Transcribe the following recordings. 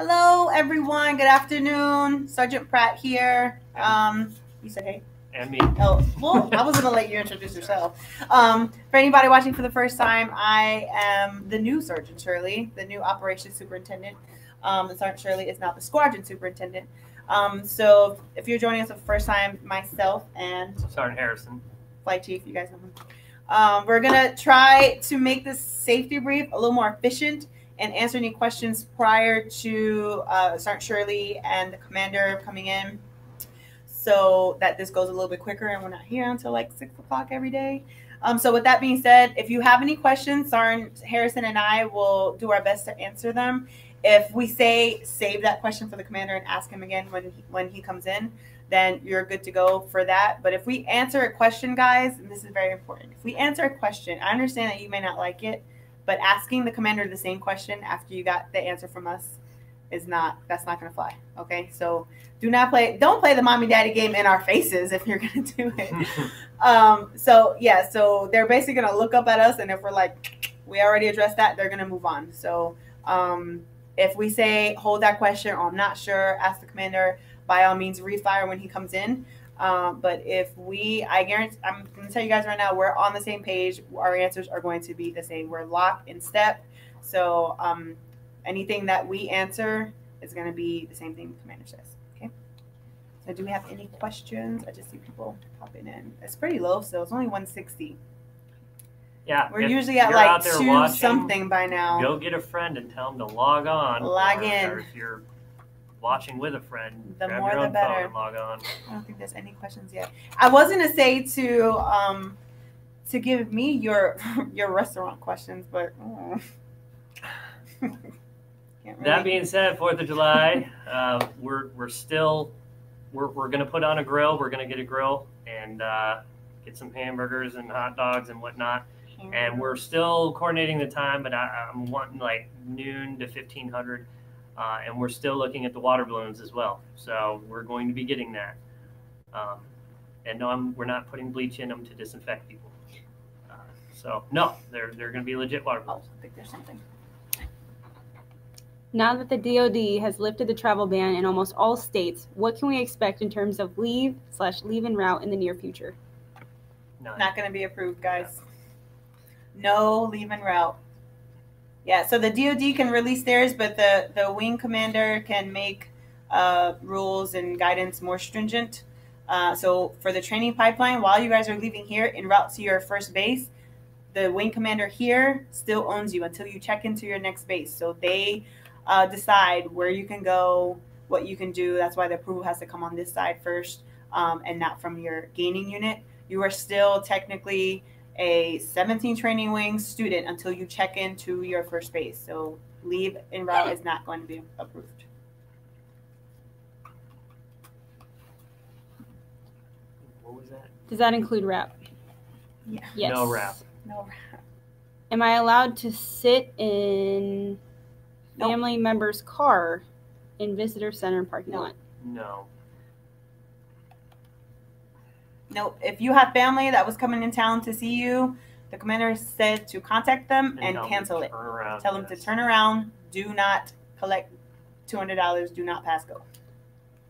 Hello, everyone. Good afternoon. Sergeant Pratt here. Um, you said hey. And me. Oh, well, I was gonna let you introduce yourself. Um, for anybody watching for the first time, I am the new Sergeant Shirley, the new Operations Superintendent. Um, Sergeant Shirley is now the Squadron Superintendent. Um, so if you're joining us for the first time, myself and Sergeant Harrison. Flight Chief, you guys know him. Um, we're gonna try to make this safety brief a little more efficient and answer any questions prior to uh, Sergeant Shirley and the commander coming in so that this goes a little bit quicker and we're not here until like six o'clock every day. Um, so with that being said, if you have any questions, Sergeant Harrison and I will do our best to answer them. If we say save that question for the commander and ask him again when he, when he comes in, then you're good to go for that. But if we answer a question, guys, and this is very important, if we answer a question, I understand that you may not like it, but asking the commander the same question after you got the answer from us is not that's not gonna fly. Okay, so do not play don't play the mommy daddy game in our faces if you're gonna do it. um, so yeah, so they're basically gonna look up at us, and if we're like we already addressed that, they're gonna move on. So um, if we say hold that question or I'm not sure, ask the commander. By all means, refire when he comes in. Um, but if we, I guarantee, I'm going to tell you guys right now, we're on the same page. Our answers are going to be the same. We're locked in step. So um, anything that we answer is going to be the same thing the commander says. Okay. So do we have any questions? I just see people popping in. It's pretty low, so it's only 160. Yeah. We're usually at like two watching, something by now. Go get a friend and tell them to log on. Log or, in. Or if you're watching with a friend, The grab more your the better. phone and log on. I don't think there's any questions yet. I was gonna say to um to give me your your restaurant questions, but oh. Can't That being said, Fourth of July, uh, we're we're still we're we're gonna put on a grill. We're gonna get a grill and uh, get some hamburgers and hot dogs and whatnot. and we're still coordinating the time, but I, I'm wanting like noon to fifteen hundred, uh, and we're still looking at the water balloons as well. So we're going to be getting that. Um, and no, I'm, we're not putting bleach in them to disinfect people. Uh, so no, they're they're going to be legit water Oh, balloons. I think there's something. Now that the DoD has lifted the travel ban in almost all states, what can we expect in terms of leave slash leave and route in the near future? None. Not gonna be approved, guys. No leave and route. Yeah, so the DoD can release theirs, but the the wing commander can make uh, rules and guidance more stringent. Uh, so for the training pipeline, while you guys are leaving here en route to your first base, the wing commander here still owns you until you check into your next base. So they uh, decide where you can go, what you can do. That's why the approval has to come on this side first, um, and not from your gaining unit. You are still technically a 17 training wing student until you check into your first base. So leave en route is not going to be approved. What was that? Does that include wrap? Yeah. Yes. No wrap. No. wrap. Am I allowed to sit in Nope. family member's car in visitor center parking Nope. lot? No. Nope. If you have family that was coming in town to see you, the commander said to contact them and tell 'em to cancel it. Tell them to turn around. Do not collect $200. Do not pass go.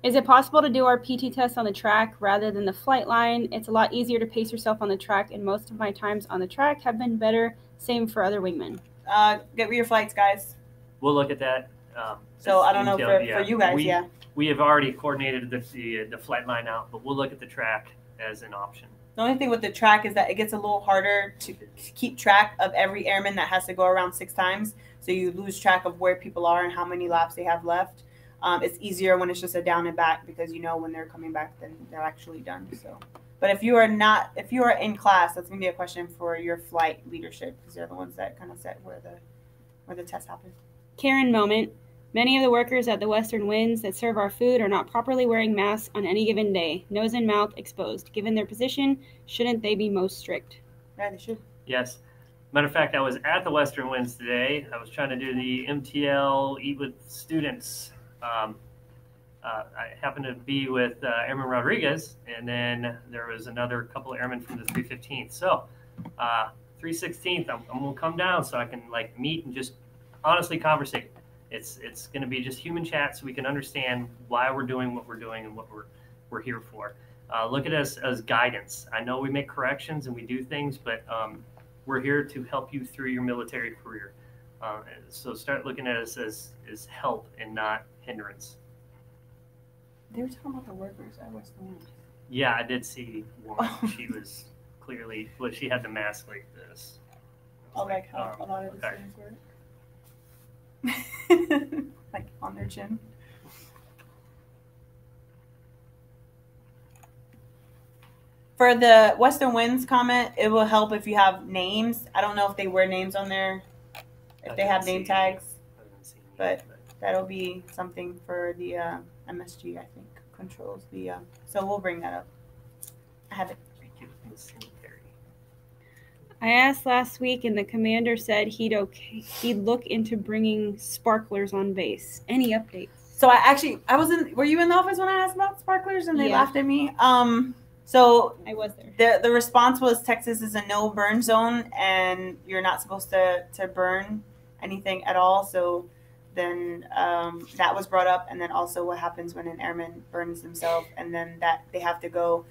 Is it possible to do our PT test on the track rather than the flight line? It's a lot easier to pace yourself on the track, and most of my times on the track have been better. Same for other wingmen. Uh, get your flights, guys. We'll look at that. Um, So I don't know detailed, for, yeah. for you guys, We- yeah. We have already coordinated the, the the flight line out, but we'll look at the track as an option. The only thing with the track is that it gets a little harder to keep track of every airman that has to go around six times. So you lose track of where people are and how many laps they have left. Um, it's easier when it's just a down and back because you know when they're coming back, then they're actually done. So, but if you are not, if you are in class, that's gonna be a question for your flight leadership because they're the ones that kind of set where the where the test happens. Karen moment. Many of the workers at the Western Winds that serve our food are not properly wearing masks on any given day, nose and mouth exposed. Given their position, shouldn't they be most strict? Yeah, they should. Yes. Matter of fact, I was at the Western Winds today. I was trying to do the MTL Eat with Students. Um, uh, I happened to be with uh, Airman Rodriguez, and then there was another couple of airmen from the 315th. So, uh, 316th, I'm, I'm gonna come down so I can like meet and just honestly conversate. It's it's going to be just human chat, so we can understand why we're doing what we're doing and what we're we're here for. Uh, look at us as guidance. I know we make corrections and we do things, but um, we're here to help you through your military career. Uh, so start looking at us as, as help and not hindrance. They were talking about the workers at Western Wind. Yeah, I did see one. she was clearly, well, she had the mask like this. Oh, how Um, a lot of the students work. like on their chin. For the Western Winds comment, it will help if you have names. I don't know if they wear names on there, if I they have name tags. I didn't see any, but- That'll be something for the uh, MSG, I think, controls the. Uh, so we'll bring that up. I have it. Thank you, Ms. Singletary. I asked last week, and the commander said he'd okay. He'd look into bringing sparklers on base. Any updates? So I actually I wasn't. Were you in the office when I asked about sparklers and they Yeah. laughed at me? Um. So I was there. the the response was Texas is a no burn zone and you're not supposed to to burn anything at all. So then um, that was brought up, and then also what happens when an airman burns themselves, and then that they have to go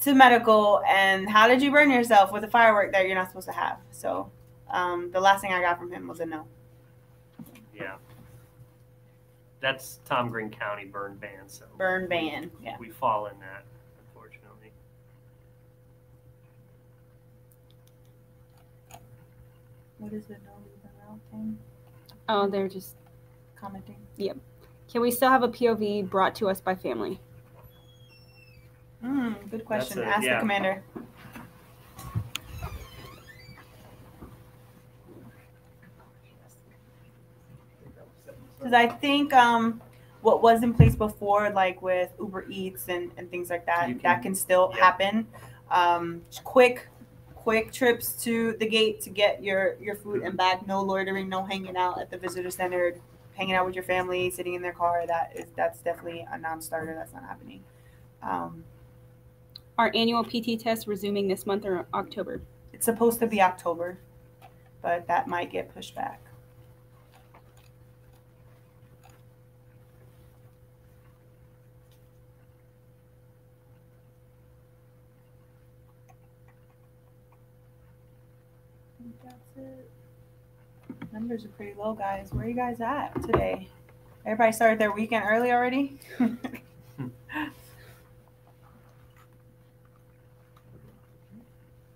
to medical. And how did you burn yourself with a firework that you're not supposed to have? So um, the last thing I got from him was a no. Yeah. That's Tom Green County burn ban, so. Burn ban. Yeah. We fall in that, unfortunately. What is the no leave them out thing? Oh, they're just. Commenting. Yep. Can we still have a POV brought to us by family? Mm, good question. a- Ask the commander. Because I think um, what was in place before, like with Uber Eats and, and things like that, can- that can still yeah. happen. Um, quick, quick trips to the gate to get your your food and back. No loitering, no hanging out at the visitor center, hanging out with your family, sitting in their car. That is that's definitely a non-starter. That's not happening. Um, Our annual PT test resuming this month or October. it's supposed to be October, but that might get pushed back. That's it. Numbers are pretty low, guys. Where are you guys at today? Everybody started their weekend early already?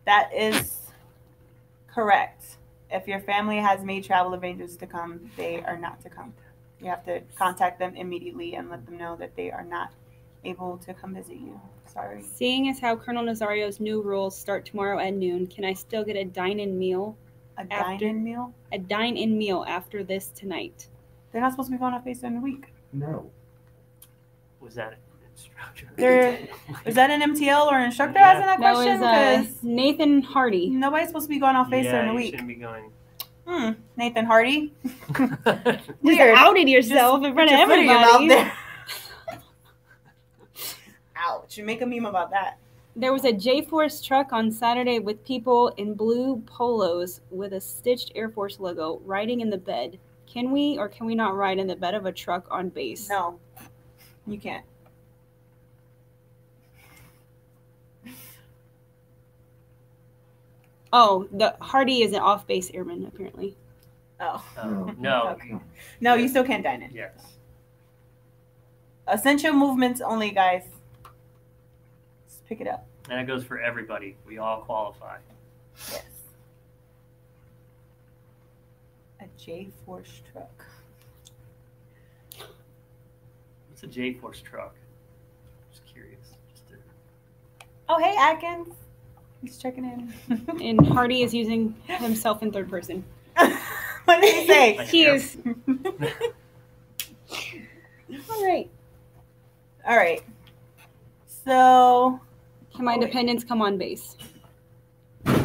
that is correct. If your family has made travel arrangements to come, they are not to come. You have to contact them immediately and let them know that they are not able to come visit you. Sorry. Seeing as how Colonel Nazario's new rules start tomorrow at noon, can I still get a dine-in meal? A dine-in meal? A dine-in meal after this tonight. They're not supposed to be going off base during the week. No. Was that an instructor? There- Is that an MTL or an instructor asking that That question? was uh, Nathan Hardy. nobody's supposed to be going off base yeah, during the you week. shouldn't be going. Hmm. Nathan Hardy. Just Weird. outed yourself in front of Put your foot in your mouth everybody. there. Ouch. You make a meme about that. There was a J Force truck on Saturday with people in blue polos with a stitched Air Force logo riding in the bed. Can we or can we not ride in the bed of a truck on base? No. You can't. Oh, the Hardy is an off base airman, apparently. Oh. Oh, no. Okay. No, you still can't dine in. Yes. Essential movements only, guys. Let's pick it up. And it goes for everybody. We all qualify. Yes. A J Force truck. What's a J Force truck? Just curious. Just to, Oh, hey, Atkins. He's checking in. And Hardy is using himself in third person. what did he say? He is. All right. All right. So, Can my Oh, wait. dependents come on base? I'll,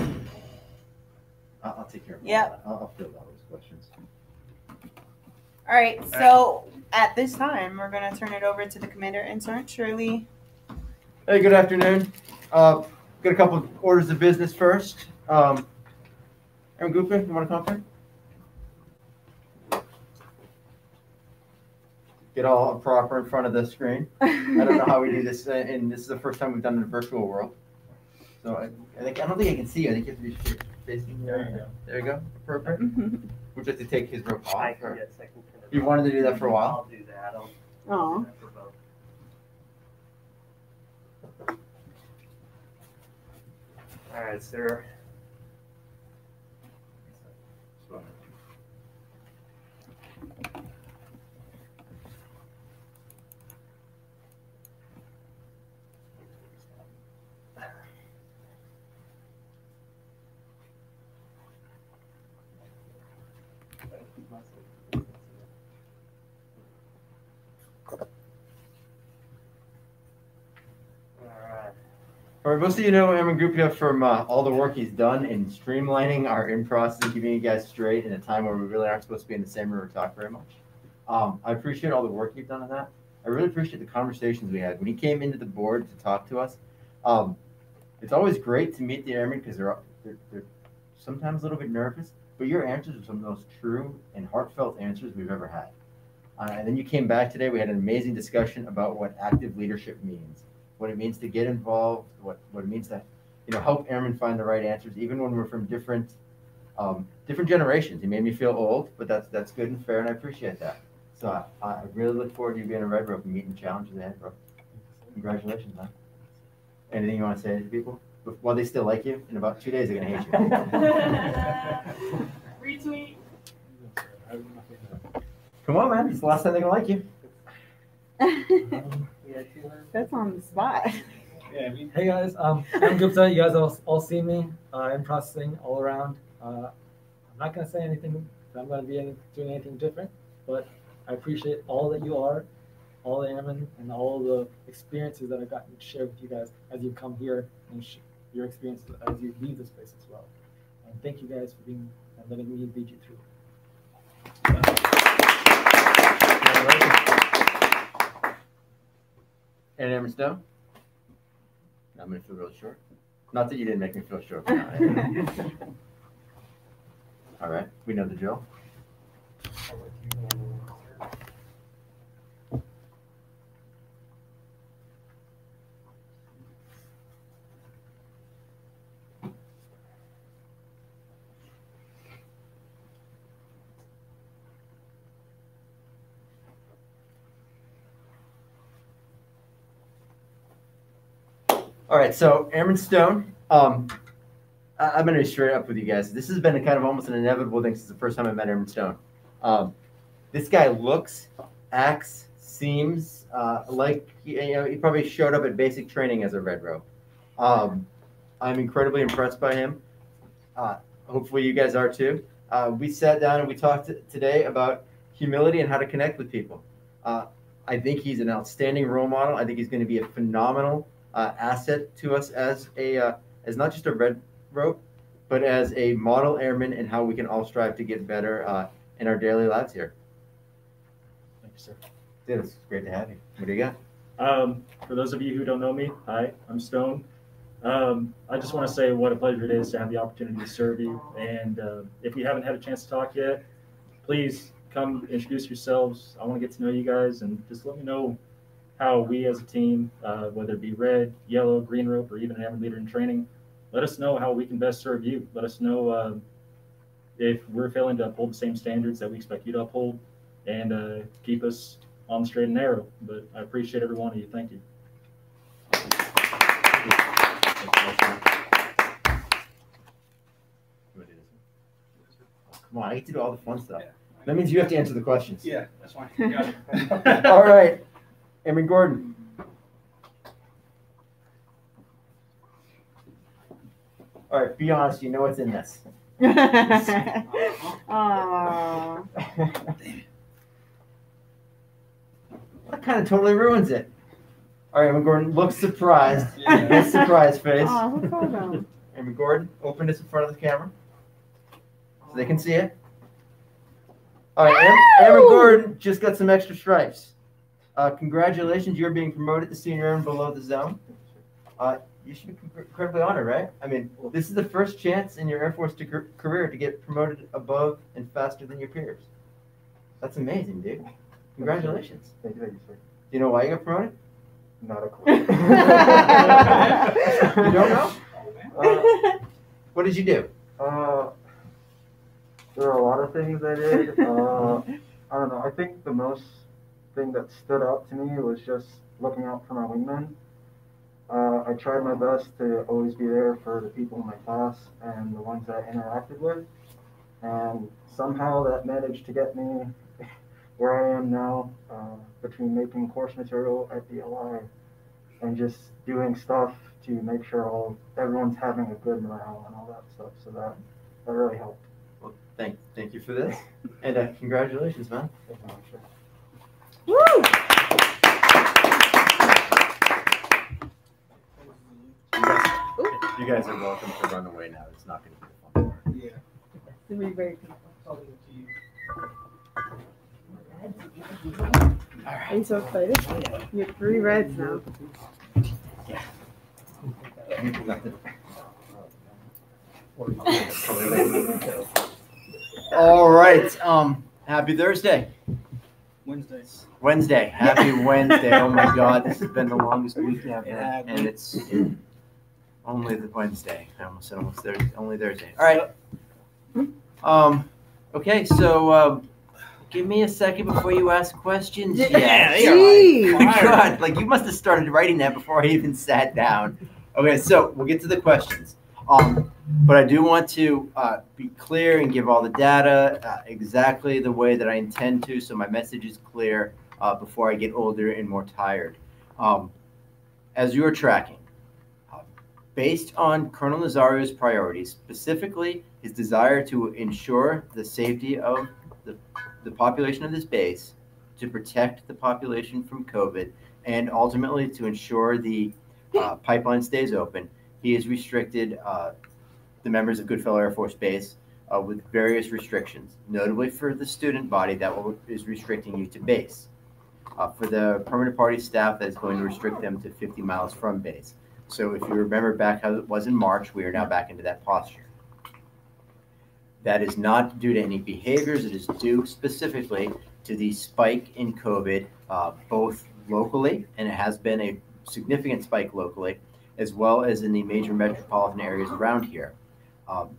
I'll take care of all Yep. I'll, I'll field all those questions. all right. So, at this time, we're going to turn it over to the commander and Sergeant Shirley. Hey, good afternoon. Uh, got a couple of orders of business first. Um, Aaron Gupta, you want to come up here? get all proper in front of the screen. I don't know how we do this, uh, and this is the first time we've done it in a virtual world. So I, I think I don't think I can see you. I think you have to be facing. There you go. There you go. Perfect. Would you have to take his rope off? or- yes, I can kind of- You wanted to do that for a while? I'll do that. I'll do Aw. that for both. All right, sir. All right. All right, most of you know Aaron Gupta from uh, all the work he's done in streamlining our in process and keeping you guys straight in a time where we really aren't supposed to be in the same room or talk very much. Um, I appreciate all the work you've done on that. I really appreciate the conversations we had when he came into the board to talk to us. Um, it's always great to meet the airmen because they're, they're they're sometimes a little bit nervous, but your answers are some of the most true and heartfelt answers we've ever had. Uh, and then you came back today. We had an amazing discussion about what active leadership means what it means to get involved, what, what it means to, you know, help airmen find the right answers, even when we're from different, um, different generations. It made me feel old, but that's that's good and fair, and I appreciate that. So I, I really look forward to you being a red rope and meeting challenges ahead, bro. Congratulations, man. Anything you want to say to people? But While they still like you, in about two days they're gonna hate you. Retweet. Come on, man. It's the last time they're gonna like you. Yeah, two hundred. That's on the spot. Yeah, we- Hey guys, um, I'm Gupta. You guys all, all see me uh, in processing all around. Uh, I'm not gonna say anything. I'm gonna be any, doing anything different, but I appreciate all that you are, all the airmen, and all the experiences that I've gotten to share with you guys as you come here and sh- your experiences as you leave this place as well. And thank you guys for being and letting me lead you through. And Airman Snow? I'm gonna feel real short. Not that you didn't make me feel short. but no, I- All right, we know the drill. All right, so Aaron Stone, um, I, I'm gonna be straight up with you guys. This has been a kind of almost an inevitable thing since the first time I met Aaron Stone. Um, this guy looks, acts, seems uh, like you know, he probably showed up at basic training as a red rope. Um, I'm incredibly impressed by him. Uh, hopefully, you guys are too. Uh, we sat down and we talked today about humility and how to connect with people. Uh, I think he's an outstanding role model. I think he's going to be a phenomenal uh, asset to us as a uh, as not just a red rope, but as a model airman and how we can all strive to get better uh, in our daily lives here. Thank you, sir. Dude, it's great to have you. What do you got? Um, for those of you who don't know me, hi, I'm Stone. Um, I just want to say what a pleasure it is to have the opportunity to serve you. And uh, if we haven't had a chance to talk yet, please come introduce yourselves. I want to get to know you guys and just let me know how we as a team, uh, whether it be red, yellow, green rope, or even an airman leader in training, let us know how we can best serve you. Let us know uh, if we're failing to uphold the same standards that we expect you to uphold and uh, keep us on the straight and narrow. But I appreciate every one of you. Thank you. Come on, I get to do all the fun stuff. That means you have to answer the questions. Yeah, that's fine. All right, Airman Gordon. All right, be honest. You know what's in this. Aw. That kind of totally ruins it. All right, Airman Gordon looks surprised. Yeah. Big surprise face. Aw, what's all about? Gordon, open this in front of the camera so they can see it. All right, Airman, Airman Gordon just got some extra stripes. Uh, congratulations, you're being promoted to senior airman below the zone. Uh, you should be incredibly honored, right? I mean, this is the first chance in your Air Force to, career to get promoted above and faster than your peers. That's amazing, dude. Congratulations. Thank you, thank you, sir. Do you know why you got promoted? Not a clue. you don't know? Uh, What did you do? uh, there are a lot of things I did. Uh, I don't know. I think the most thing that stood out to me was just looking out for my wingmen. Uh, I tried my best to always be there for the people in my class and the ones that I interacted with. And somehow that managed to get me where I am now uh, between making course material at DLI and just doing stuff to make sure all everyone's having a good morale and all that stuff. So that that really helped. Well, thank thank you for this, and uh, congratulations, man. Thank you much, sir. You guys, are welcome to run away now. It's not going to be a fun part. Yeah. To be very Totally up to you. Are you so excited? You have three reds now. Yeah. All right. Um. Happy Thursday. Wednesdays. Wednesday. Happy Wednesday. Oh my God, this has been the longest week ever, Yeah, and it's only the Wednesday. I almost said almost Thursday. Only Thursday. All right. Um. Okay. So, um, give me a second before you ask questions. Yeah, Yeah. you're Oh my right. God, like you must have started writing that before I even sat down. Okay, so we'll get to the questions. Um, but I do want to uh, be clear and give all the data uh, exactly the way that I intend to, so my message is clear uh, before I get older and more tired. Um, as you are tracking, uh, based on Colonel Nazario's priorities, specifically his desire to ensure the safety of the, the population of this base, to protect the population from COVID, and ultimately to ensure the uh, pipeline stays open, he has restricted uh, the members of Goodfellow Air Force Base uh, with various restrictions, notably for the student body that will, is restricting you to base. Uh, for the permanent party staff, that is going to restrict them to 50 miles from base. So if you remember back how it was in March, we are now back into that posture. That is not due to any behaviors. It is due specifically to the spike in COVID, uh, both locally, and it has been a significant spike locally, as well as in the major metropolitan areas around here. Um,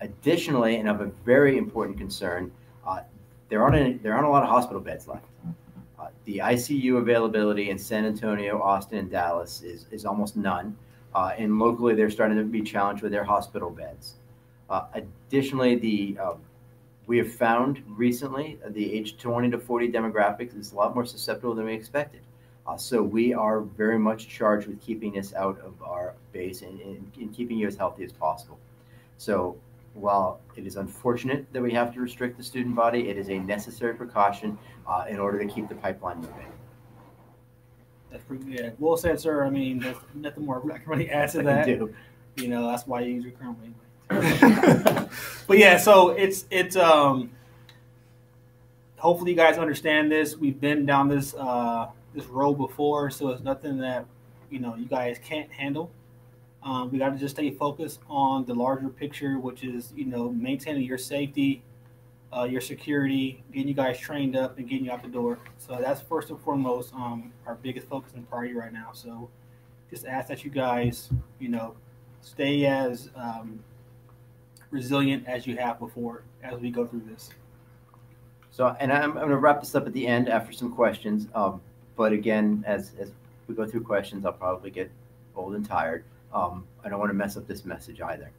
additionally, and of a very important concern, uh, there aren't any, there aren't a lot of hospital beds left. Uh, the ICU availability in San Antonio, Austin, and Dallas is, is almost none. Uh, and locally, they're starting to be challenged with their hospital beds. Uh, additionally, the um, we have found recently the age 20 to 40 demographics is a lot more susceptible than we expected. Uh, so we are very much charged with keeping this out of our base and, and, and keeping you as healthy as possible. So while it is unfortunate that we have to restrict the student body, it is a necessary precaution uh, in order to keep the pipeline moving. That's pretty good. Well said, sir. I mean, there's nothing more I can really add to I that. do. You know, that's why you use your current anyway. but yeah, so it's it's um hopefully you guys understand this. We've been down this uh this road before, so it's nothing that you know you guys can't handle. Um, we got to just stay focused on the larger picture, which is you know maintaining your safety, uh, your security, getting you guys trained up, and getting you out the door. So that's first and foremost um, our biggest focus and priority right now. So just ask that you guys, you know, stay as um, resilient as you have before as we go through this. So, and I'm, I'm going to wrap this up at the end after some questions. Um, but again, as, as we go through questions, I'll probably get old and tired. Um, I don't want to mess up this message either.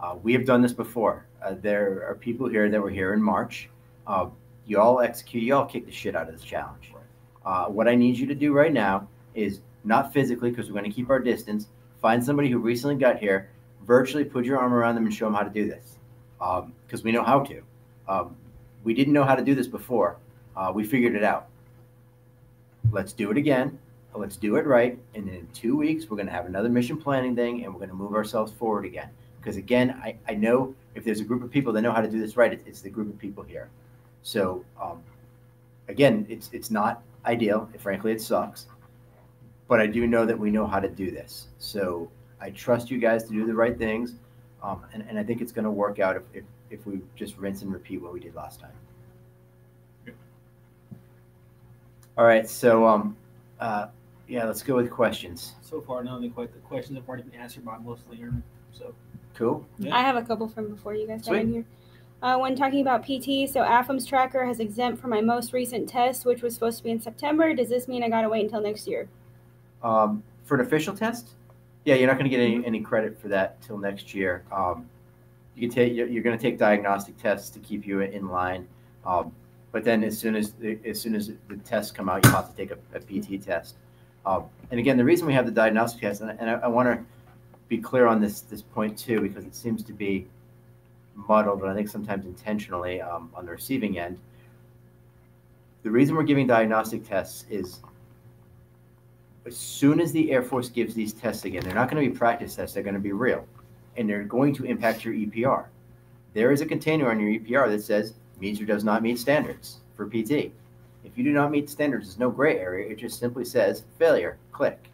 Uh, we have done this before. Uh, there are people here that were here in March. Uh, you all execute, you all kick the shit out of this challenge. Uh, what I need you to do right now is not physically, because we're going to keep our distance, find somebody who recently got here, virtually put your arm around them and show them how to do this. Because we know how to. Um, we didn't know how to do this before. Uh, we figured it out. Let's do it again. Let's do it right. And in two weeks, we're going to have another mission planning thing and we're going to move ourselves forward again. Because again, I, I know if there's a group of people that know how to do this right, it's, it's the group of people here. So um, again, it's it's not ideal. Frankly, it sucks. But I do know that we know how to do this. So I trust you guys to do the right things. Um, and, and I think it's going to work out if, if, if we just rinse and repeat what we did last time. All right, so um, uh, yeah, let's go with questions. So far, none of the que- the questions have already been answered by mostly Aaron. So Cool. Yeah. I have a couple from before you guys got Sweet. in here. Uh, when talking about PT, so AFM's tracker has exempt for my most recent test, which was supposed to be in September. Does this mean I gotta wait until next year? Um, for an official test, yeah, you're not going to get any, any credit for that till next year. Um, you can take you're, you're going to take diagnostic tests to keep you in line, um, but then as soon as the, as soon as the tests come out, you have to take a, a PT test. Um, and again, the reason we have the diagnostic test, and, and I, I want to be clear on this this point too, because it seems to be muddled, and I think sometimes intentionally um, on the receiving end. The reason we're giving diagnostic tests is as soon as the Air Force gives these tests again, they're not going to be practice tests, they're going to be real. And they're going to impact your EPR. There is a container on your EPR that says means or does not meet standards for PT. If you do not meet standards, there's no gray area. It just simply says failure, click.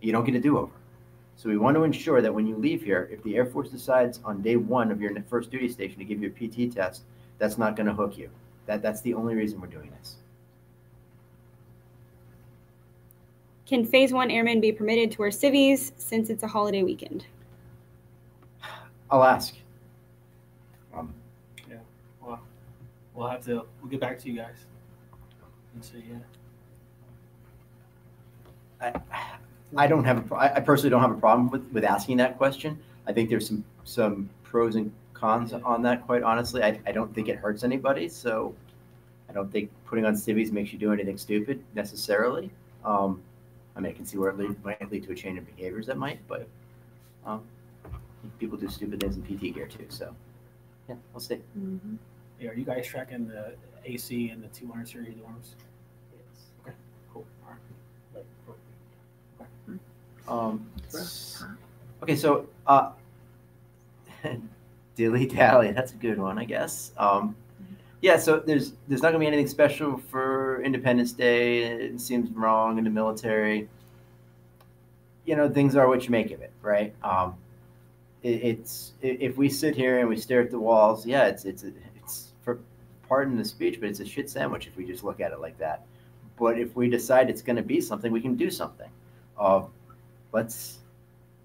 You don't get a do over. So we want to ensure that when you leave here, if the Air Force decides on day one of your first duty station to give you a PT test, that's not going to hook you. That, that's the only reason we're doing this. Can Phase One airmen be permitted to wear civvies since it's a holiday weekend? I'll ask. Um, yeah, well, we'll have to we'll get back to you guys and. Yeah. I, I don't have a, pro- I I personally don't have a problem with, with asking that question. I think there's some, some pros and cons on that, quite honestly. I, I don't think it hurts anybody, so I don't think putting on civvies makes you do anything stupid necessarily. Um, I mean, I can see where it lead, might lead to a change in behaviors that might, but, um, people do stupid things in PT gear too, so, yeah, we'll see. Yeah, are you guys tracking the AC and the 200 series dorms? Yes. Okay, cool. All right. Um, okay, so uh, dilly dally. That's a good one, I guess. Um, yeah, so there's there's not gonna be anything special for Independence Day. It seems wrong in the military. You know, things are what you make of it, right? Um, it, it's if we sit here and we stare at the walls, yeah, it's it's it's for pardon the speech, but it's a shit sandwich if we just look at it like that. But if we decide it's going to be something, we can do something. Uh, let's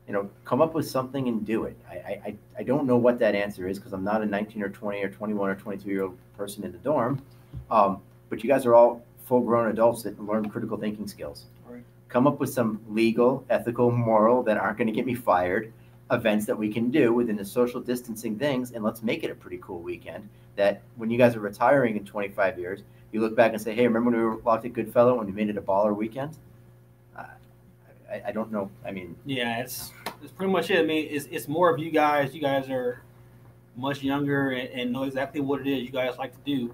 you know come up with something and do it i i, I- don't know what that answer is because i'm not a 19 or 20 or 21 or 22 year old person in the dorm um, but you guys are all full grown adults that learn critical thinking skills Right. come up with some legal ethical moral that aren't going to get me fired events that we can do within the social distancing things and let's make it a pretty cool weekend that when you guys are retiring in 25 years you look back and say hey remember when we were locked at goodfellow when we made it a baller weekend uh, I, I don't know i mean Yeah, it's it's pretty much it. I mean, it's it's more of you guys. You guys are much younger and, and know exactly what it is you guys like to do,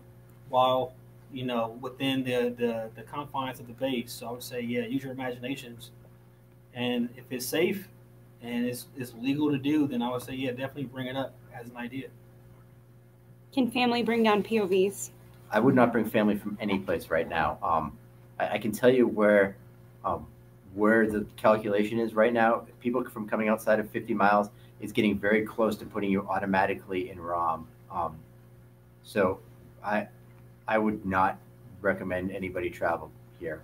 while you know within the the, the confines of the base. So I would say, yeah, use your imaginations, and if it's safe and it's it's legal to do, then I would say, yeah, definitely bring it up as an idea. Can family bring down POVs? I would not bring family from any place right now. Um, I, I can tell you where um, where the calculation is right now. People from coming outside of 50 miles is getting very close to putting you automatically in ROM. Um, so I I would not recommend anybody travel here.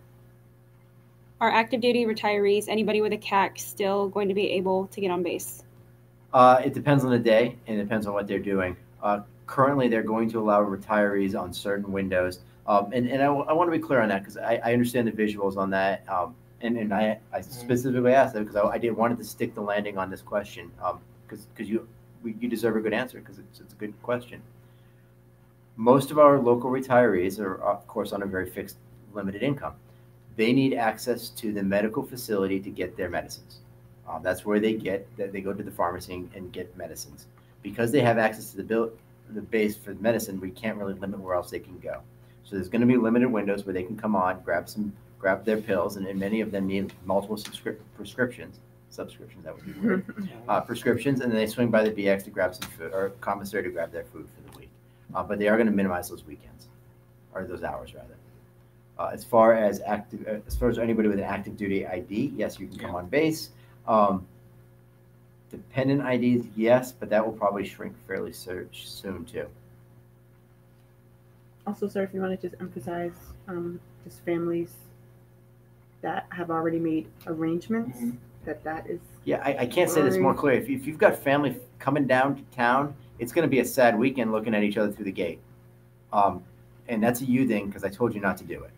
Are active duty retirees, anybody with a CAC, still going to be able to get on base? Uh, it depends on the day and it depends on what they're doing. Uh, currently, they're going to allow retirees on certain windows. Um, and and I, want to be clear on that because I, I understand the visuals on that. Um, and, and I, I specifically asked that because I, I did wanted to stick the landing on this question because because you we, you deserve a good answer because it's, it's a good question. Most of our local retirees are, of course, on a very fixed, limited income. They need access to the medical facility to get their medicines. Um, that's where they get that they go to the pharmacy and, and get medicines. Because they have access to the bill, the base for the medicine, we can't really limit where else they can go. So there's going to be limited windows where they can come on, grab some, grab their pills, and, and many of them need multiple subscri- prescriptions, subscriptions. That would be weird. uh, prescriptions, and then they swing by the BX to grab some food or commissary to grab their food for the week. Uh, but they are going to minimize those weekends, or those hours rather. Uh, as far as active, uh, as far as anybody with an active duty ID, yes, you can come on base. Um, dependent IDs, yes, but that will probably shrink fairly soon too. Also, sir, if you want to just emphasize, um, just families that have already made arrangements, Mhm. that that is Yeah, I, I can't say this more clear. If, if you've got family coming down to town, it's going to be a sad weekend looking at each other through the gate. Um, and that's a you thing because I told you not to do it.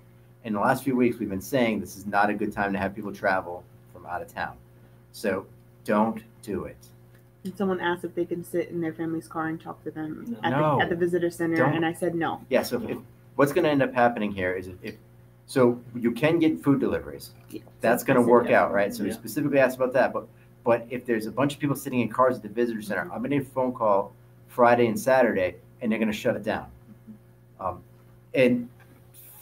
In the last few weeks, we've been saying this is not a good time to have people travel from out of town. So don't do it. And someone asked if they can sit in their family's car and talk to them at, No. the, at the visitor center, Don't. and I said no. Yeah, so if, what's going to end up happening here is if, if so you can get food deliveries. That's going to work out, right? So we specifically asked about that. But but if there's a bunch of people sitting in cars at the visitor center, I'm going to get a phone call Friday and Saturday, and they're going to shut it down. Um, and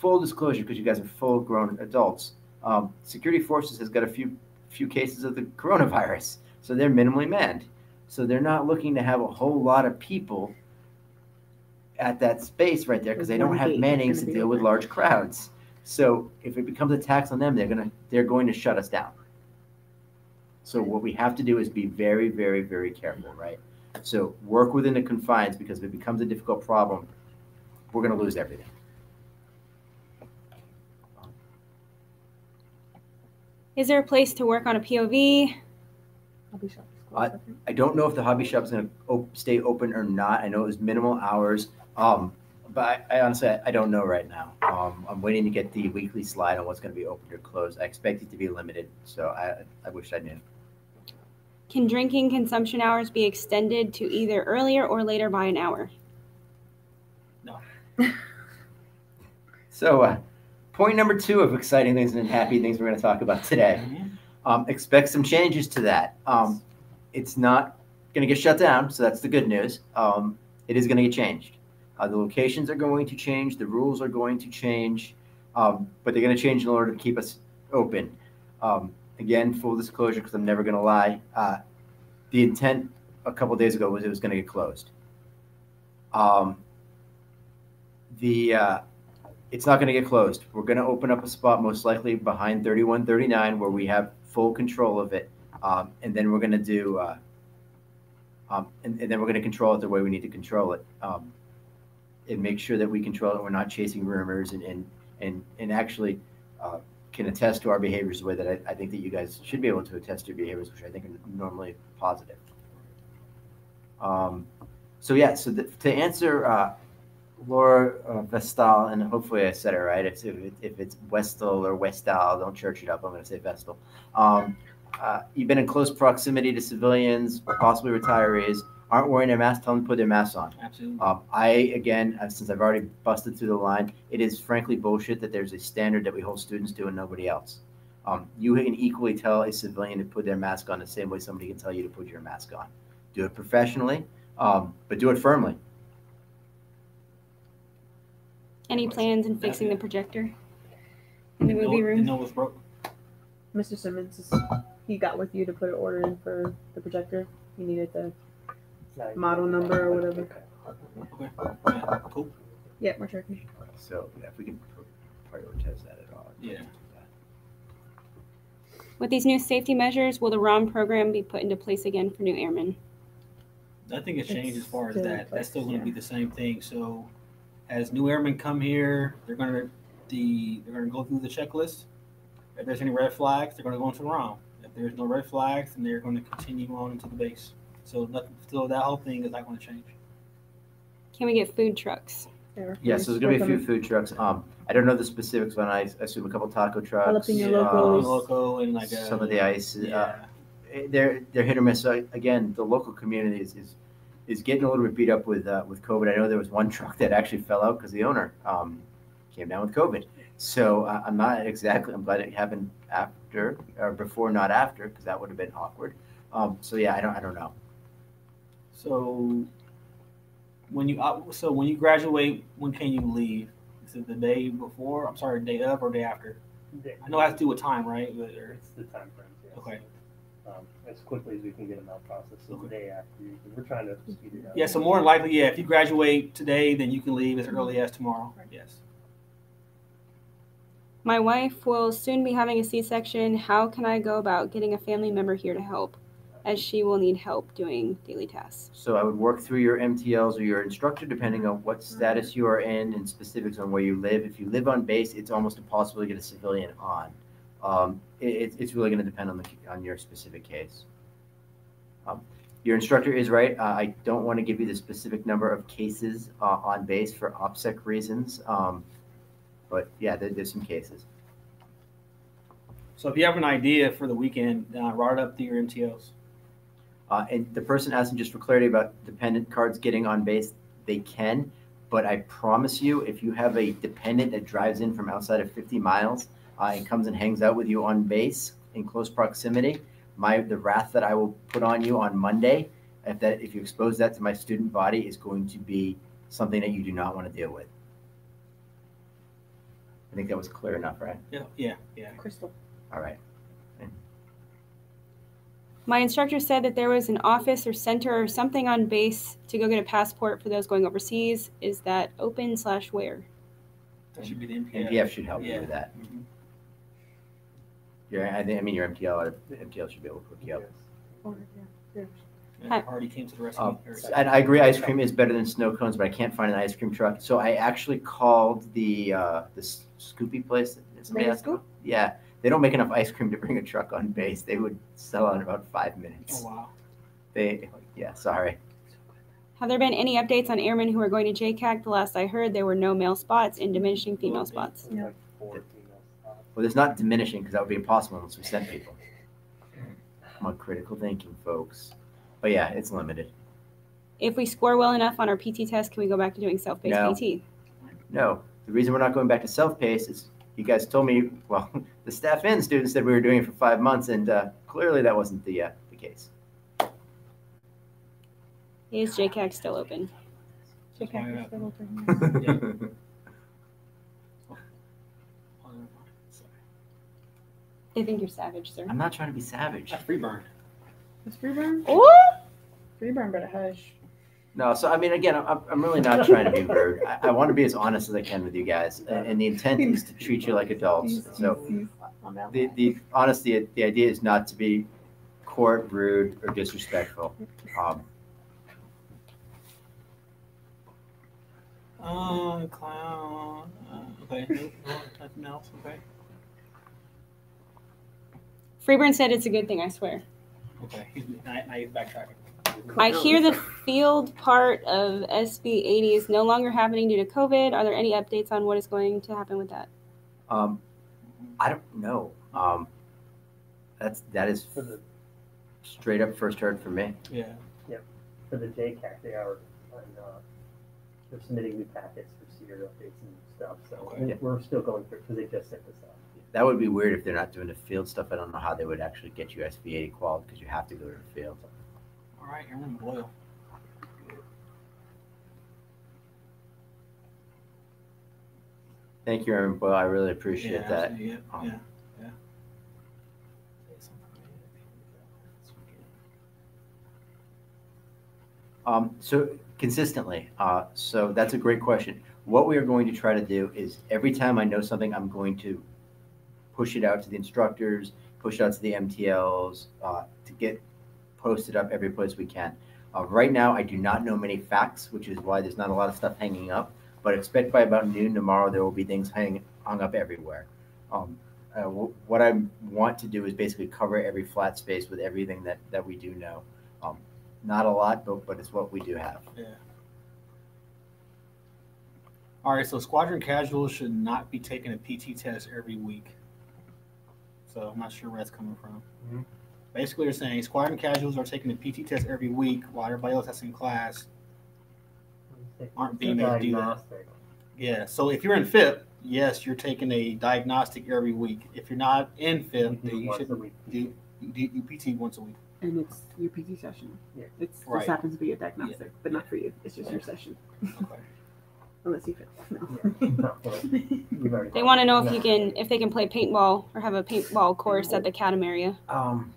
full disclosure, because you guys are full-grown adults, um, security forces has got a few few cases of the coronavirus, so they're minimally manned. So they're not looking to have a whole lot of people at that space right there because they don't have mannings gonna deal with large crowds. So if it becomes a tax on them, they're gonna they're going to shut us down. So what we have to do is be very, very, very careful, right? So work within the confines because if it becomes a difficult problem, we're gonna lose everything. Is there a place to work on a POV? I'll be shocked. I- I don't know if the hobby shop is going to op- stay open or not. I know it was minimal hours, um, but I, I honestly I, I don't know right now. Um, I'm waiting to get the weekly slide on what's going to be open or closed. I expect it to be limited, so I I wish I knew. Can drinking consumption hours be extended to either earlier or later by an hour? No. so, uh, point number two of exciting things and happy things we're going to talk about today. Um, expect some changes to that. Um, it's not going to get shut down, so that's the good news. Um, it is going to get changed. Uh, the locations are going to change, the rules are going to change, um, but they're going to change in order to keep us open. Um, again, full disclosure, because I'm never going to lie. Uh, the intent a couple days ago was it was going to get closed. Um, the uh, it's not going to get closed. We're going to open up a spot most likely behind 3139 where we have full control of it. Um, and then we're going to do, uh, um, and, and then we're going to control it the way we need to control it. Um, and make sure that we control it. We're not chasing rumors and, and, and, and actually uh, can attest to our behaviors the way that I, I think that you guys should be able to attest to your behaviors, which I think are normally positive. Um, so yeah, so the, to answer uh, Laura uh, Vestal, and hopefully I said it right. If, if, if it's Westal or Westal, don't church it up. I'm going to say Vestal. Um, uh, you've been in close proximity to civilians, or possibly retirees, aren't wearing their mask, tell them to put their masks on. Absolutely. Um, I, again, since I've already busted through the line, it is frankly bullshit that there's a standard that we hold students to and nobody else. Um, you can equally tell a civilian to put their mask on the same way somebody can tell you to put your mask on. Do it professionally, um, but do it firmly. Any plans in fixing the projector in the movie No, room? no, it's broke. Mr. Simmons, is, he got with you to put an order in for the projector. He needed the model number or whatever. Okay. Yeah, cool. Yeah, we're checking. So yeah, if we can prioritize that at all. Yeah. With these new safety measures, will the ROM program be put into place again for new airmen? Nothing has changed as far as It's still in that. That's still going to be the same thing. So, as new airmen come here, they're going to the they're going to go through the checklist. If there's any red flags, they're going to go into the ROM. If there's no red flags, then they're going to continue on into the base. So, nothing. So that whole thing is not going to change. Can we get food trucks? Yeah, so there's gonna be a few food trucks. Um, I don't know the specifics, but I assume a couple taco trucks. Jalapeno uh, locos. Loco and like uh, some of the ice. Yeah. Uh, they're they're hit or miss. So again, the local community is, is is getting a little bit beat up with uh, with COVID. I know there was one truck that actually fell out because the owner um, came down with COVID. So uh, I'm not exactly. I'm glad it happened after or before, not after, because that would have been awkward. Um, so yeah, I don't I don't know. So when you uh, so when you graduate, when can you leave? Is it the day before? I'm sorry, day of or day after? I know it has to do with time, right? But- or- It's the time frame. Yes. okay. Um, as quickly as we can get them out processed. So the day after, you- we're trying to speed it up. Yeah. So more than likely, yeah. If you graduate today, then you can leave as early as tomorrow. Yes. My wife will soon be having a C section. How can I go about getting a family member here to help? as she will need help doing daily tasks. So I would work through your MTLs or your instructor, depending on what status you are in and specifics on where you live. If you live on base, it's almost impossible to get a civilian on. Um, it, it's really going to depend on the on your specific case. Um, your instructor is right. Uh, I don't want to give you the specific number of cases uh, on base for OPSEC reasons, um, but yeah, there, there's some cases. So if you have an idea for the weekend, uh, write it up to your MTOs. Uh, and the person asking just for clarity about dependent cards getting on base, they can, but I promise you, if you have a dependent that drives in from outside of 50 miles uh, and comes and hangs out with you on base in close proximity, my the wrath that I will put on you on Monday, if that if you expose that to my student body, is going to be something that you do not want to deal with. I think that was clear enough, right? Yeah, yeah, yeah. Crystal. All right. My instructor said that there was an office or center or something on base to go get a passport for those going overseas. Is that open slash where? That should be the MPF. MPF should help you with that. Mhm. Your, I think, I mean, your MTL, MTL should be able to hook you up. And Hi. Already came to the rescue. Um, Eric. and I agree, ice cream is better than snow cones, but I can't find an ice cream truck. So I actually called the uh, the S- Scoopy place. Did somebody Mega ask about- Yeah, they don't make enough ice cream to bring a truck on base. They would sell out in about five minutes. Oh wow. They, yeah, sorry. Have there been any updates on airmen who are going to JCAC? The last I heard, there were no male spots and diminishing female spots. Well, it's not diminishing because that would be impossible unless we sent people. Come on, critical thinking, folks. But yeah, it's limited. If we score well enough on our PT test, can we go back to doing self-paced No. PT? No, the reason we're not going back to self-paced is you guys told me, well, the staff and students said we were doing it for five months, and uh, clearly that wasn't the uh, the case. Is JCAC still open? That's why I- They think you're savage, sir. I'm not trying to be savage. That's free burn. It's Freeburn? Oh! but better hush. No, so I mean, again, I'm, I'm really not trying to be rude. I, I want to be as honest as I can with you guys, and, and the intent is to treat you like adults. So he's- on that the the honesty, the idea is not to be court rude or disrespectful. Um, Uh, clown. Uh, okay. Nope. no, Nothing else. Okay. Freeburn said it's a good thing, I swear. Okay. He's, I, I he's backtracking. I hear the field part of SV 80 is no longer happening due to COVID. Are there any updates on what is going to happen with that? um, I don't know. Um, that's that is For the, straight up first heard from me. Yeah. for the JCAC, they are, on, uh, they're submitting new packets for SEER updates and stuff, so Okay. Yeah. we're still going through, because they just sent this out. That would be weird if they're not doing the field stuff. I don't know how they would actually get you SV 80 qualified because you have to go to the field. All right. Aaron Boyle. Thank you, Aaron Boyle. I really appreciate yeah, that. Yeah. Um, yeah. Yeah. Um, so consistently, uh, so that's a great question. What we are going to try to do is every time I know something, I'm going to push it out to the instructors, push it out to the MTLs uh, to get posted up every place we can. Uh, right now, I do not know many facts, which is why there's not a lot of stuff hanging up. But expect by about noon tomorrow, there will be things hang, hung up everywhere. Um, uh, wh- what I want to do is basically cover every flat space with everything that, that we do know. Um, not a lot, but, but it's what we do have. Yeah. All right. So squadron casuals should not be taking a PT test every week. So I'm not sure where that's coming from. Mhm. Basically, they're saying squadron casuals are taking a PT test every week while everybody else that's in class. Aren't being able to do that. Yeah. So if you're in FIP, yes, you're taking a diagnostic every week. If you're not in We FIP, do then you once should a week. do, do do PT once a week. And it's your PT session. Yeah. It's Right. just happens to be a diagnostic, but not for you. It's just your session. Okay. Unless you fit. No. No, well, we've already- They want to know if you can, if they can play paintball or have a paintball course at the CATM area. Um,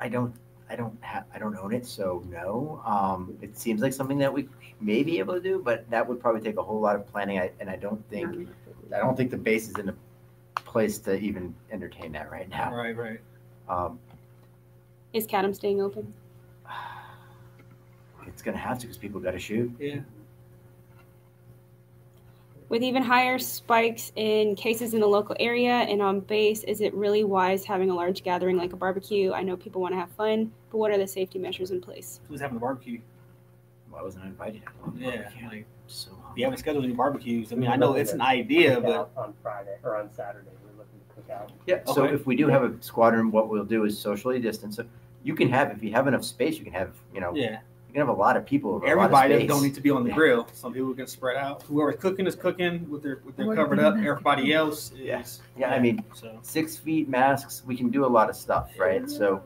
I don't, I don't have, I don't own it, so no. Um, it seems like something that we may be able to do, but that would probably take a whole lot of planning. I, and I don't think, I don't think the base is in a place to even entertain that right now. Right. Right. Um, Is CATM staying open? It's gonna have to because people got to shoot. Yeah. With even higher spikes in cases in the local area and on base, is it really wise having a large gathering like a barbecue? I know people want to have fun, but what are the safety measures in place? Who's having the barbecue? Why wasn't I invited? Yeah, like So if you haven't scheduled any barbecues, I mean, I know it's an idea, but on Friday or on Saturday. We're looking to cook out. Yeah, so Okay. if we do have a squadron, what we'll do is socially distance. So You can have, if you have enough space, you can have, you know, yeah, you can have a lot of people over everybody of don't need to be on the grill. Some people can spread out. Whoever's cooking is cooking with their with their What covered up. Everybody else is Yeah. Yeah, I mean, so six feet masks, we can do a lot of stuff, right? So,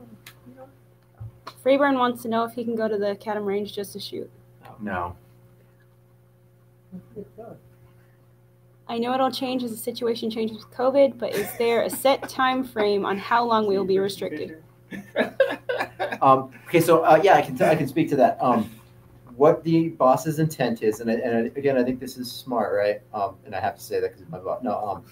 Freeburn wants to know if he can go to the CATM range just to shoot. no. I know it'll change as the situation changes with COVID, but is there a set time frame on how long we will be restricted? Um, okay, so uh, yeah, I can I can speak to that. Um, what the boss's intent is, and, I- and again, I think this is smart, right? Um, and I have to say that because it's my boss. No, um,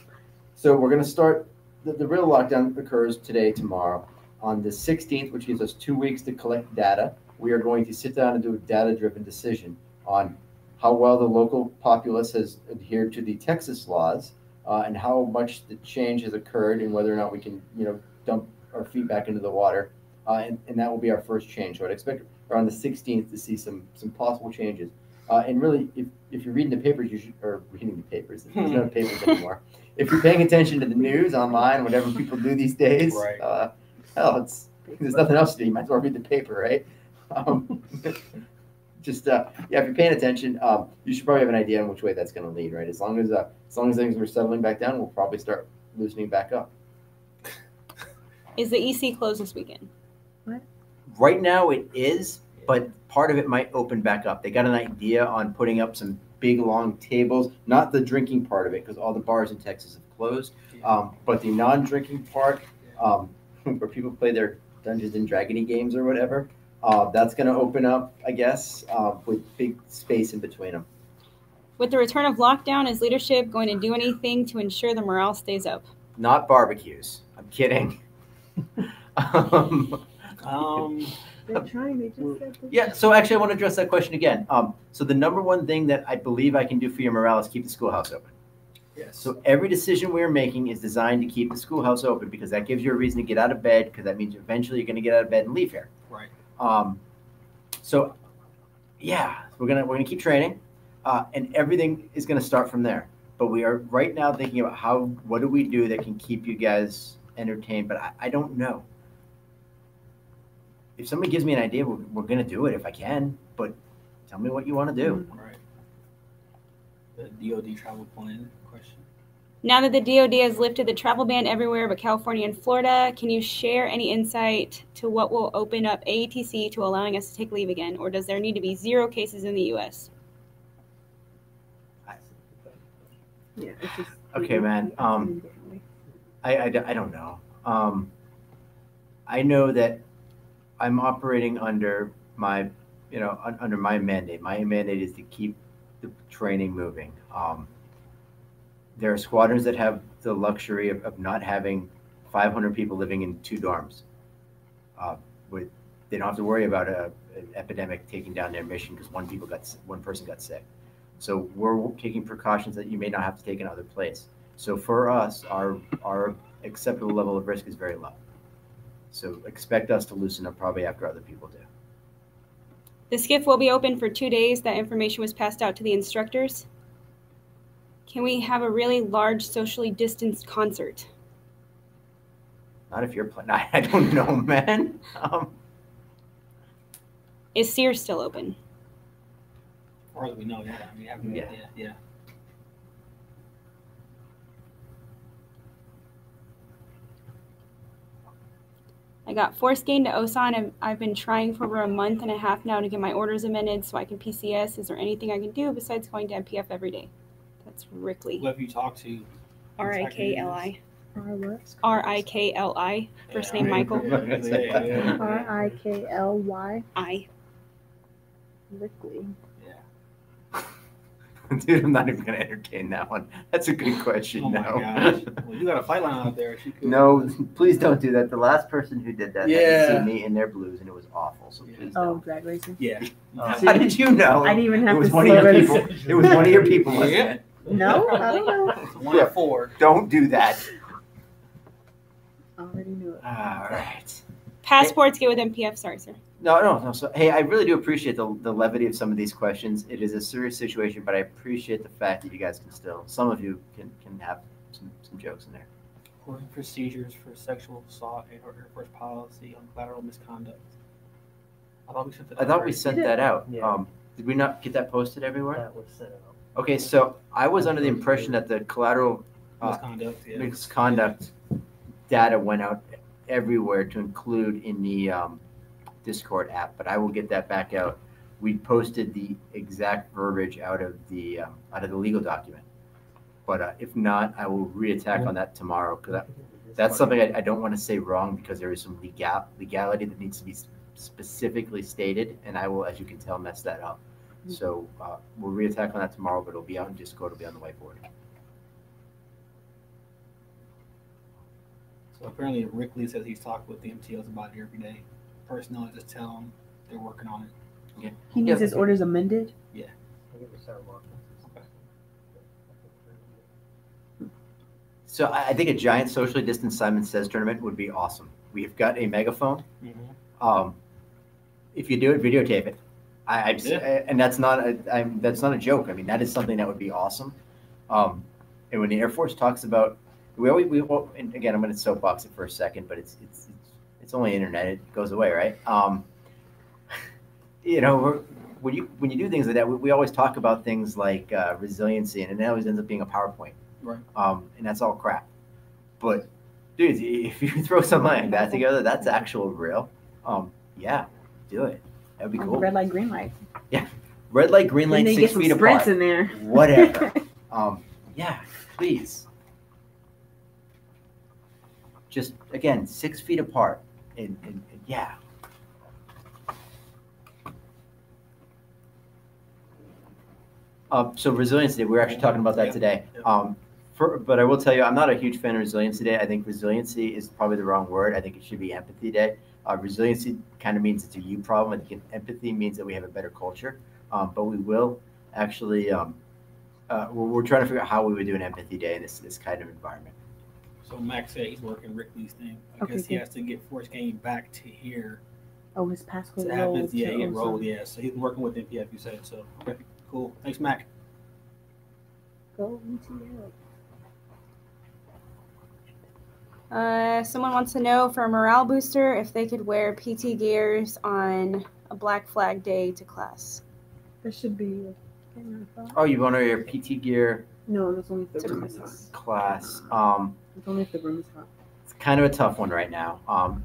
so we're gonna start. The, the real lockdown occurs today, tomorrow, on the 16th, which gives us two weeks to collect data. We are going to sit down and do a data-driven decision on how well the local populace has adhered to the Texas laws, uh, and how much the change has occurred, and whether or not we can, you know, dump our feet back into the water uh, and, and that will be our first change. So I'd expect around the 16th to see some some possible changes. Uh, and really, if, if you're reading the papers, you should, or reading the papers, there's no papers anymore. If you're paying attention to the news online, whatever people do these days, Right. uh, hell, it's there's nothing else to do. You might as well read the paper, right? Um, just uh, yeah, if you're paying attention, um, you should probably have an idea on which way that's going to lead, right? As long as uh, as long as things are settling back down, we'll probably start loosening back up. Is the EC closed this weekend? Right now it is, but part of it might open back up. They got an idea on putting up some big long tables, not the drinking part of it, because all the bars in Texas have closed. Um, but the non-drinking part, um, where people play their Dungeons and Dragony games or whatever, uh, that's going to open up, I guess, uh, with big space in between them. With the return of lockdown, is leadership going to do anything to ensure the morale stays up? Not barbecues. I'm kidding. um, um, They're trying. They just said. Yeah, so actually, I want to address that question again. Um, so the number one thing that I believe I can do for your morale is keep the schoolhouse open. yes. So every decision we're making is designed to keep the schoolhouse open because that gives you a reason to get out of bed because that means eventually you're going to get out of bed and leave here. Right. Um, so yeah, we're gonna we're gonna keep training, uh, and everything is gonna start from there. But we are right now thinking about how what do we do that can keep you guys entertained. But I, I don't know. If somebody gives me an idea, we're, we're gonna do it if I can. But tell me what you want to do. Right. The DoD travel plan question. Now that the DoD has lifted the travel ban everywhere but California and Florida, can you share any insight to what will open up AETC to allowing us to take leave again, or does there need to be zero cases in the U.S.? Yeah, just. Okay, man, um, I, I, I don't know. Um, I know that I'm operating under my, you know, under my mandate. My mandate is to keep the training moving. Um, there are squadrons that have the luxury of, of not having 500 people living in two dorms. Uh, with, they don't have to worry about a, an epidemic taking down their mission because one people got one person got sick. So we're taking precautions that you may not have to take in other place. So for us, our our acceptable level of risk is very low. So expect us to loosen up probably after other people do. The SCIF will be open for two days. That information was passed out to the instructors. Can we have a really large, socially distanced concert? Not if you're playing. I don't know, man. Um, Is Sears still open? As far as we know, yeah. I mean, have no Yeah. idea. Yeah. I got force gained to Osan. and I've been trying for over a month and a half now to get my orders amended so I can PCS. Is there anything I can do besides going to MPF every day? That's Rickley. Who have you talked to? R I K L I. R what? R I K L I. First name Michael. R I K L Y. I. Rickley. Dude, I'm not even gonna entertain that one. That's a good question. Oh my no. gosh. Well, you got a fight line out there. She could. no, please don't do that. The last person who did that had to Yeah. see me in their blues, and it was awful. So please Oh, don't. drag racing. Yeah. Uh, How did you know? I didn't even have it have was to one of your people. It was one of your people, wasn't Yeah. it? No, I don't know. One out of four. Don't do that. I already knew it. All right. Passports get with MPF. Sorry, sir. No, no, no. So, hey, I really do appreciate the, the levity of some of these questions. It is a serious situation, but I appreciate the fact that you guys can still, some of you can, can have some, some jokes in there. Court procedures for sexual assault and or Air Force policy on collateral misconduct. I thought we sent that. I out thought we sent that out. Yeah. Um, did we not get that posted everywhere? That was set up. Okay, so I was under the impression that the collateral uh, misconduct. Yeah. misconduct data went out everywhere to include in the um, Discord app, but I will get that back out. We posted the exact verbiage out of the um, out of the legal document, but uh, if not, I will reattack on that tomorrow because that's something I, I don't want to say wrong because there is some legal legality that needs to be specifically stated, and I will, as you can tell, mess that up. So uh, we'll reattack on that tomorrow, but it'll be out in Discord. It'll be on the whiteboard. So apparently Rick Lee says he's talked with the MTOs about it every day. Personnel just tell them they're working on it. He needs Yeah. his orders amended. I think it was Sarah Martin. So I, I think a giant socially distanced Simon Says tournament would be awesome. We've got a megaphone. Um, if you do it, videotape it. I, I've, Yeah. and that's not a, I'm, that's not a joke. I mean, that is something that would be awesome. Um, and when the Air Force talks about, we always, we, well, and again, I'm going to soapbox it for a second, but it's, it's, it's, it's only internet. It goes away, right? Um, you know, we're, when you, when you do things like that, we, we always talk about things like uh, resiliency and it always ends up being a PowerPoint. Right. Um, and that's all crap. But dude, if you throw something like that together, that's actual real. Um, yeah, do it. That would be cool. Red light, green light. Yeah, red light, green light, then you six get some feet apart. in there. Whatever. um, yeah, please. Just again, six feet apart, and, and, and yeah. Um, so resiliency, we are actually talking about that today. Um, for, but I will tell you, I'm not a huge fan of resiliency day. I think resiliency is probably the wrong word. I think it should be empathy day. Uh, resiliency kind of means it's a you problem. I think empathy means that we have a better culture. Um, but we will actually, um, uh, we're, we're trying to figure out how we would do an empathy day in this, this kind of environment. So Max said he's working Rick Lee's thing. I Okay, guess he good. has to get Force Game back to here Oh, his passcode to rolled. have his yeah, to he also- enrolled. Yeah, so he's working with MPF. You said so. Okay, cool. Thanks, Mac. Go MTL. Uh, someone wants to know for a morale booster if they could wear PT gears on a Black Flag Day to class. There should be. a camera. Oh, you want to your PT gear No, that's only if the To room is hot. class? Um, It's only if the room is hot. it's kind of a tough one right now. Um,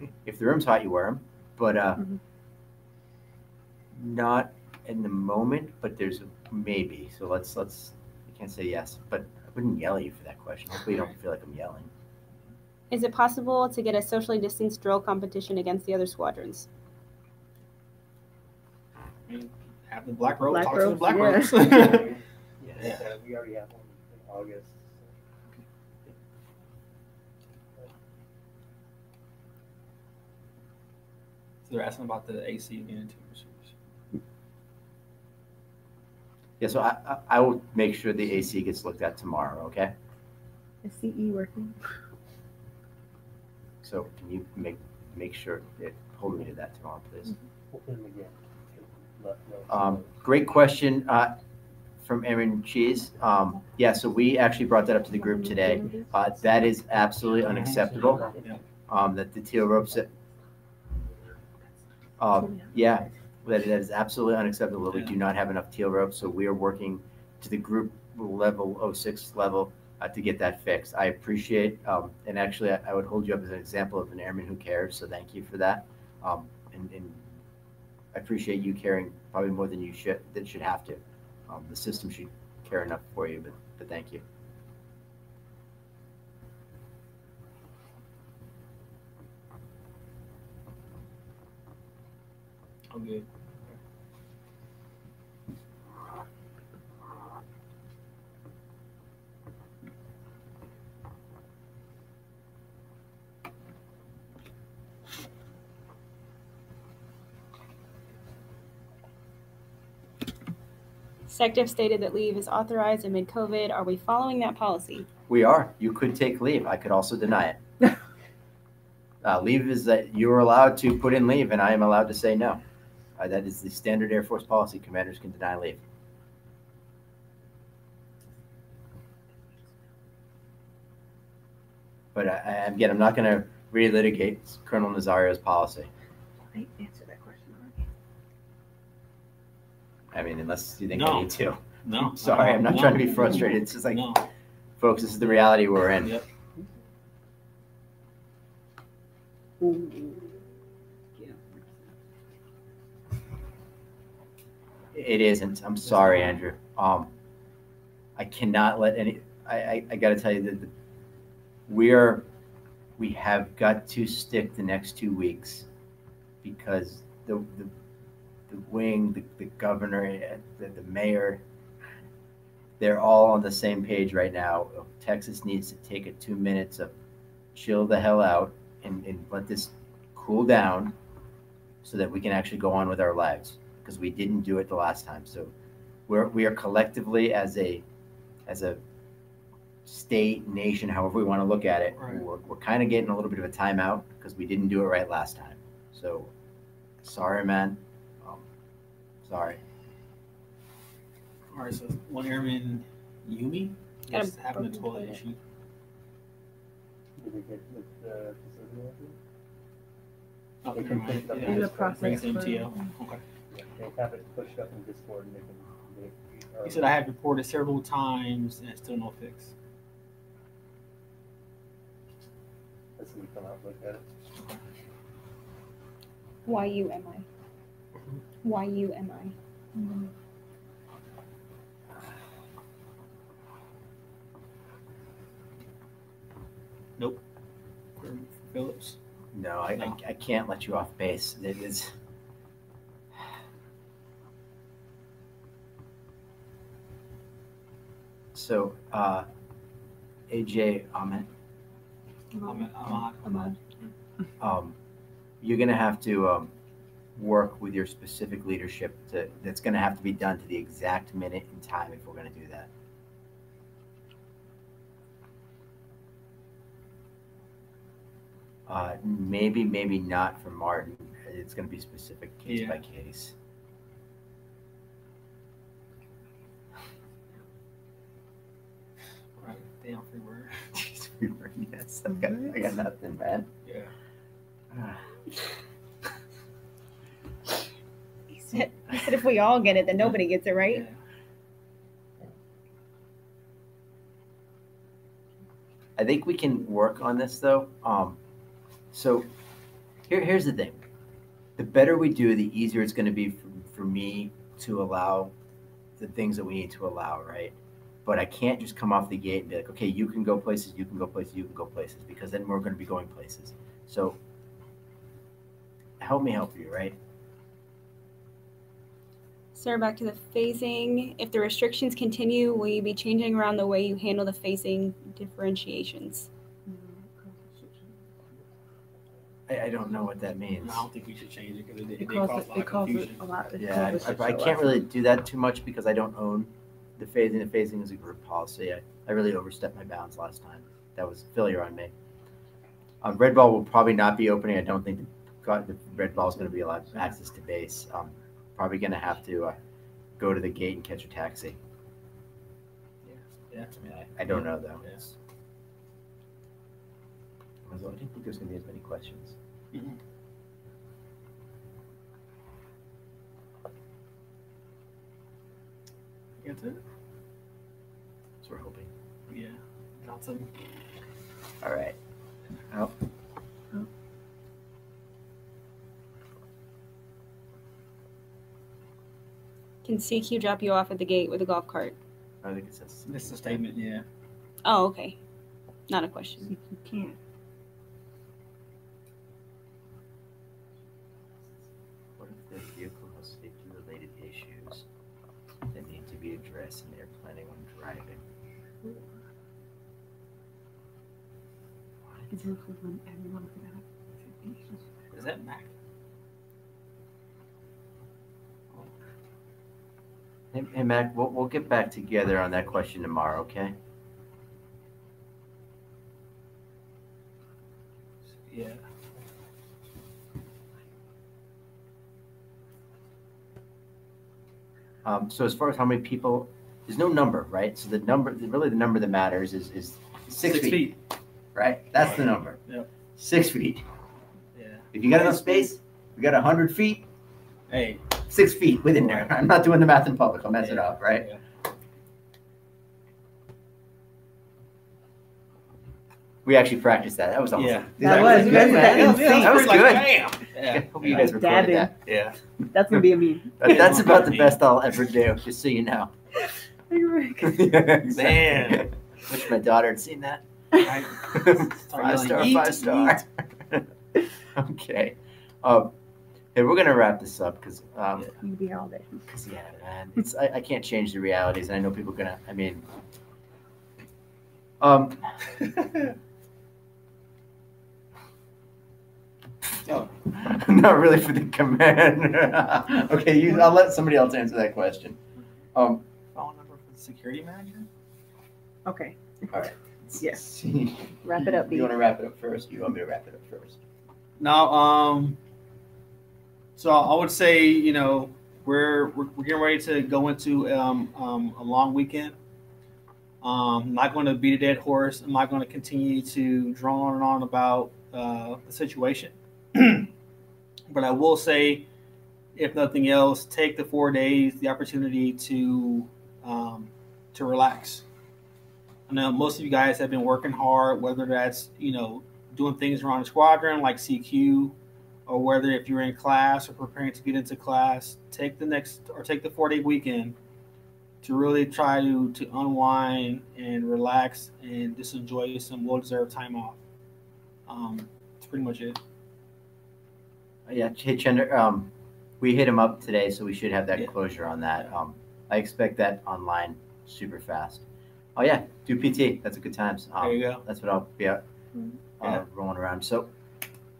if the room's hot, you wear them, but uh, Mhm. not in the moment. But there's a maybe. So let's let's. I can't say yes, but I wouldn't yell at you for that question. Hopefully, you don't feel like I'm yelling. Is it possible to get a socially distanced drill competition against the other squadrons? Have the Black Rose Black talk to the Black yeah. Rose. Yes, uh, we already have one in August. So they're asking about the AC again too. Yeah. So I I, I will make sure the AC gets looked at tomorrow. Okay. Is CE working? So can you make make sure that hold me to that tomorrow, please? We'll again. Let- let- Um, great question uh, from Aaron Cheese. Um, yeah, so we actually brought that up to the group today. Uh, that is absolutely unacceptable. Um, that the teal ropes that. Um, yeah, that, that is absolutely unacceptable. We do not have enough teal ropes, so we are working to the group level 06 level uh, to get that fixed. I appreciate, um, and actually, I, I would hold you up as an example of an airman who cares. So thank you for that. Um, and, and I appreciate you caring probably more than you should that should have to. Um, the system should care enough for you, but but thank you. all good. Stated that leave is authorized amid COVID. Are we following that policy? We are. You could take leave. I could also deny it. uh, leave is that you're allowed to put in leave, and I am allowed to say no. Uh, that is the standard Air Force policy. Commanders can deny leave. But I, I, again, I'm not going to relitigate Colonel Nazario's policy. I answered that question already. I mean, unless you think I need to. No. Sorry, I'm not No. trying to be frustrated. It's just like, No. folks, this is the reality we're in. Yep. It isn't. I'm sorry, Andrew. Um, I cannot let any. I I, I got to tell you that the, we are. We have got to stick the next two weeks because the the, the wing, the, the governor, the, the mayor, they're all on the same page right now. Texas needs to take a two minutes of chill the hell out and, and let this cool down so that we can actually go on with our lives because we didn't do it the last time. So we're we are collectively as a as a state, nation, however we want to look at it, Right. we're, we're kind of getting a little bit of a timeout because we didn't do it right last time. So sorry, man. Um, sorry. All right, so one airman, Yumi, Got a is having a toilet toilet. issue. Did we get with the facility? Oh, They never can mind. it up Yeah, in In the process Brings for- Okay. Yeah, They have it pushed up in Discord and they can. they- He said I have reported several times and still no fix. Let's see, come out, look at it. Why you am I? Why you am I? Nope. Phillips. No, I, No. I, I can't let you off base. It is. So, uh, AJ Ahmed, I'm, I'm um, you're gonna have to um, work with your specific leadership. To that's gonna have to be done to the exact minute and time if we're gonna do that. Uh, maybe, maybe not for Martin. It's gonna be specific case Yeah. by case. Right. Damn free word. yes, I got, I got nothing, man. Yeah. He said, he said if we all get it, then nobody gets it, right? Yeah. I think we can work on this though. Um, so here, here's the thing: the better we do, the easier it's going to be for, for me to allow the things that we need to allow, right? But I can't just come off the gate and be like, okay, you can go places, you can go places, you can go places, because then we're going to be going places. So help me help you, right? Sir, back to the phasing. If the restrictions continue, will you be changing around the way you handle the phasing differentiations? I, I don't know what that means. I don't think we should change it because it, it, It did caused cause a lot it of caused it confusion. a lot. it Yeah, caused a I, shit I, I can't really do that too much because I don't own the phasing. The phasing is a group policy. I, I really overstepped my bounds last time. That was failure on me. Um, Red Ball will probably not be opening. I don't think the, God, the Red Ball is going to be allowed access to base. Um, probably going to have to uh, go to the gate and catch a taxi. Yeah. yeah. I mean, I, I don't know though. Yeah. It's- I didn't think there's going to be as many questions. That's it. So we're hoping. Yeah. Johnson. All right. Well, Can CQ drop you off at the gate with a golf cart? I think it says. This is a statement. Yeah. Oh, okay. Not a question. You can't. It's when everyone can have Is that Mac? Hey, hey Mac, we'll, we'll get back together on that question tomorrow, okay? Yeah. Um, so as far as how many people, there's no number, right? So the number, really the number that matters is, is six, feet, right? That's the number. Yep. Six feet. Yeah. If you got enough space, we got a hundred feet, Hey. six feet within there. I'm not doing the math in public. I'll mess it up, right? Yeah. We actually practiced that. That was awesome. Yeah. That was- you guys did that. That was, That was that was like, good. Bam. Yeah. Hope you guys recorded Dabbing. that. Yeah. That's gonna be a meme. That- That's about the best I'll ever do, just so you know. Man. Wish my daughter had seen that. Right. five star, Yeet, five star. okay. Um, hey, we're gonna wrap this up because, um, You'd be here all day. cause yeah, man, it's I, I can't change the realities, and I know people are gonna. I mean, um, Oh. not really for the command. okay, you. I'll let somebody else answer that question. Um, Phone number for the security manager? Okay. all right. Yes. you Wrap it up, B. want to wrap it up first? You want me to wrap it up first? Now, um, so I would say, you know, we're we're, we're getting ready to go into um, um, a long weekend. Um, I'm not going to beat a dead horse. I'm not going to continue to draw on and on about uh, the situation. but I will say, if nothing else, take the four days, the opportunity to um, to relax. I know most of you guys have been working hard, whether that's you know doing things around the squadron like CQ, or whether if you're in class or preparing to get into class, take the next or take the four day weekend to really try to to unwind and relax and just enjoy some well deserved time off. Um, that's pretty much it. Yeah, hey Chender, um, we hit him up today, so we should have that Yeah. closure on that. Um, I expect that online super fast. Oh yeah, do PT. That's a good times. Um, There you go. That's what I'll be out uh, Yeah. rolling around. So,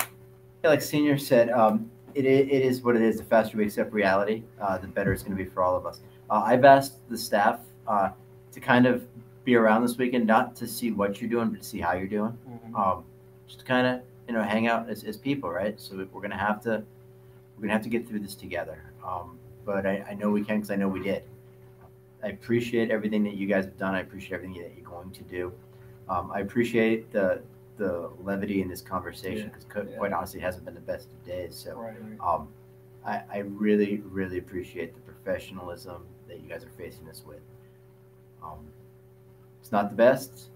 yeah, like Senior said, um, it, it is what it is. The faster we accept reality, uh, the better it's going to be for all of us. Uh, I've asked the staff uh, to kind of be around this weekend, not to see what you're doing, but to see how you're doing um, just kind of you know hang out as, as people right so we're gonna have to we're gonna have to get through this together um, but I, I know we can because i know we did i appreciate everything that you guys have done i appreciate everything that you're going to do um, i appreciate the the levity in this conversation because Yeah. quite honestly it hasn't been the best of days so Right. right. um, I, I really really appreciate the professionalism that you guys are facing this with um, it's not the best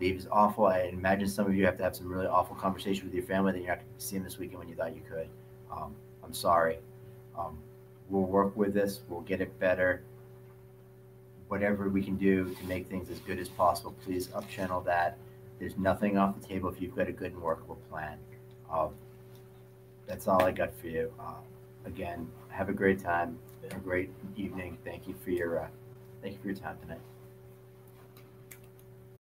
leave is awful. I imagine some of you have to have some really awful conversation with your family that you're not going to see them this weekend when you thought you could. Um, I'm sorry. Um, we'll work with this. We'll get it better. Whatever we can do to make things as good as possible, please up channel that. There's nothing off the table if you've got a good and workable plan. Um, that's all I got for you. Uh, again, have a great time, a great evening. Thank you for your uh, thank you for your time tonight.